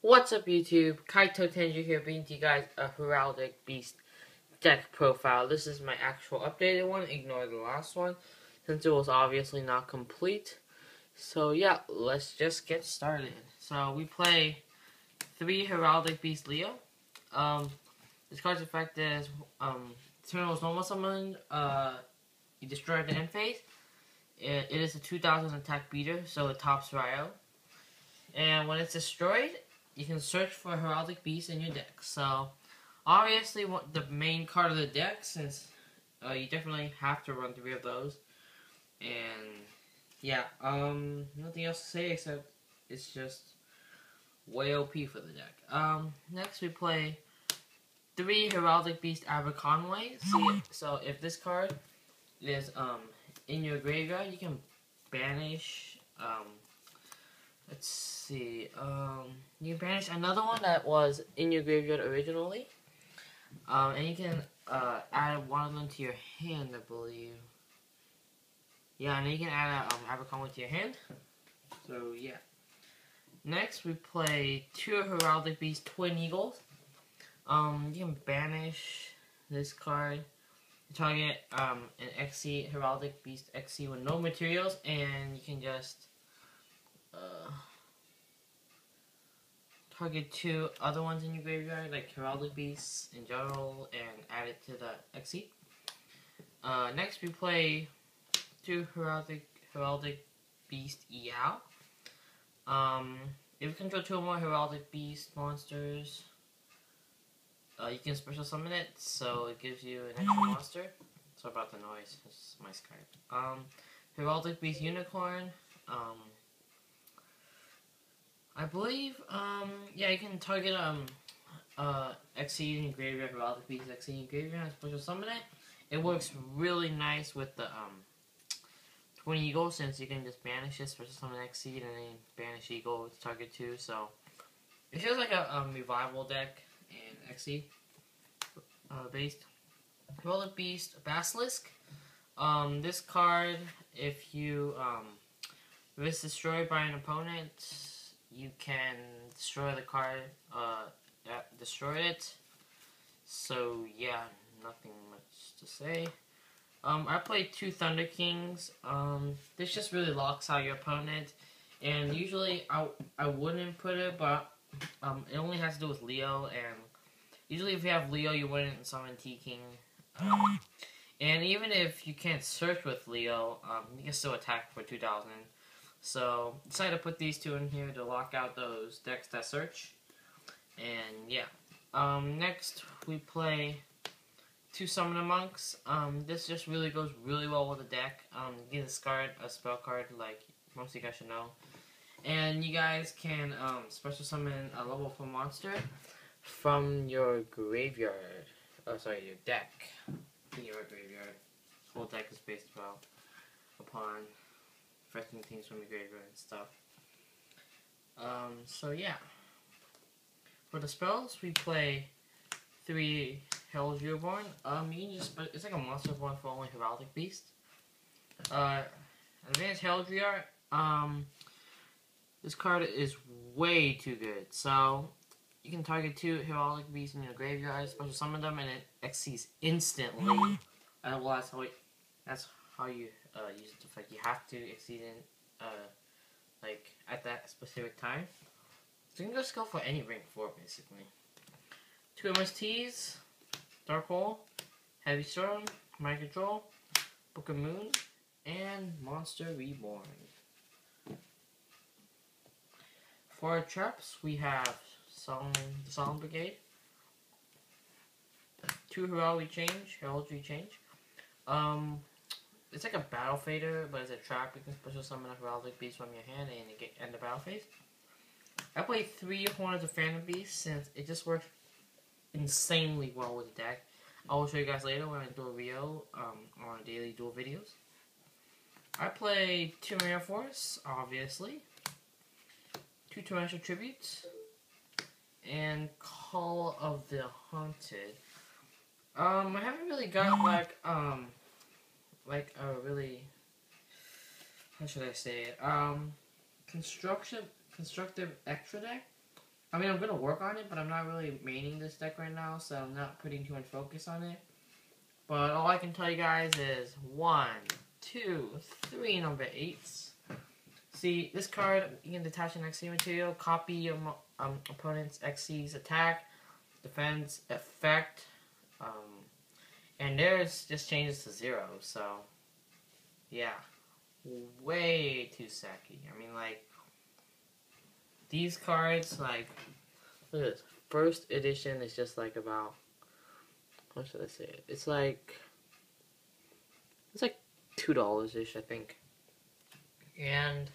What's up YouTube? Kaito Tenjo here bringing to you guys a Heraldic Beast deck profile. This is my actual updated one, ignore the last one, since it was obviously not complete. So yeah, let's just get started. So we play three Heraldic Beast Leo. Um, this card's effect is, um, turn was normal summon, uh, you destroy the end phase. It, it is a 2000 attack beater, so it tops Rai-Oh. And when it's destroyed, you can search for Heraldic Beast in your deck. So, obviously, what the main card of the deck, since uh, you definitely have to run three of those. And, yeah, um, nothing else to say except it's just way OP for the deck. Um, next we play three Heraldic Beast Aberconway. See, so if this card is, um, in your graveyard, you can banish, um, let's see, um, you can banish another one that was in your graveyard originally, um, and you can, uh, add one of them to your hand, I believe. Yeah, and you can add a, um, Aberconway to your hand, so, yeah. Next, we play two Heraldic Beast Twin Eagles. Um, you can banish this card target um, an XC Heraldic Beast XC with no materials, and you can just uh, target two other ones in your graveyard, like Heraldic Beasts in general, and add it to the XC. Uh, next, we play two Heraldic Heraldic Beast Eale. Um, if you control two or more Heraldic Beast monsters, uh, you can special summon it, so it gives you an extra monster. Sorry about the noise, it's my Skype. Um, Heraldic Beast Unicorn. Um, I believe, um, yeah, you can target, um, uh, Exceed in Graveyard, Heraldic Beast Exceed in Graveyard, and special summon it. It works really nice with the, um, Twin Eagle, since you can just banish it, special summon Exceed, and then banish Eagle to target two, so... It feels like a um, revival deck and XE uh, based. Roller Beast Basilisk. Um, this card, if you um, if it's destroyed by an opponent, you can destroy the card, uh, destroy it. So yeah, nothing much to say. Um, I played two Thunder Kings. Um, this just really locks out your opponent, and usually I I wouldn't put it, but um, it only has to do with Leo, and usually if you have Leo, you wouldn't summon T King. Um, and even if you can't search with Leo, um, you can still attack for 2000. So, decided to put these two in here to lock out those decks that search. And yeah. Um, next, we play two Summoner Monks. Um, this just really goes really well with the deck. Um, you discard a spell card like most of you guys should know. And you guys can um, special summon a level 4 monster from your graveyard. Oh, sorry, your deck. Your graveyard. Whole deck is based well upon fetching things from the graveyard and stuff. Um, so yeah. For the spells, we play three Heraldry Reborn. Um, you can just, it's like a monster born for only Heraldic Beast. Uh, Advanced Heraldry um, this card is way too good. So, you can target two Heraldic Beasts in your graveyard, special summon them, and it exceeds instantly. And well, that's how, it, that's how you uh, use the effect. You have to exceed in, uh, like, at that specific time. So you can just go for any rank 4, basically. Two MSTs, Dark Hole, Heavy Storm, Mind Control, Book of Moon, and Monster Reborn. For our traps, we have Solemn, the Brigade, two Heraldry Change, Heraldry Change. Um, it's like a battle fader, but it's a trap. You can special summon a Heraldic Beast from your hand and get end the battle phase. I play three Horns of Phantom Beast since it just works insanely well with the deck. I will show you guys later when I do a Rio um, on daily duel videos. I play two Mirror Force, obviously two Torrential Tributes, and Call of the Haunted. Um, I haven't really got like um, like a really how should I say it? Um, construction constructive extra deck. I mean, I'm gonna work on it, but I'm not really maining this deck right now, so I'm not putting too much focus on it. But all I can tell you guys is one, two, three number eights. See, this card, you can detach an XC material, copy your um, opponent's XC's attack, defense, effect, um, and theirs just changes to zero, so, yeah. Way too sacky. I mean, like, these cards, like, look at this. First edition is just like about, what should I say? It's like, it's like $2 ish, I think. And,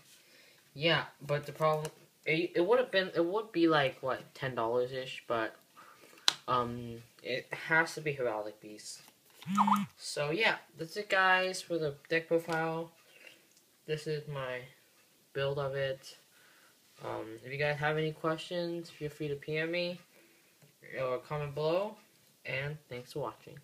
yeah, but the problem, it, it would have been, it would be like, what, $10 ish, but, um, it has to be Heraldic Beast. So, yeah, that's it, guys, for the deck profile. This is my build of it. Um, if you guys have any questions, feel free to PM me or comment below. And thanks for watching.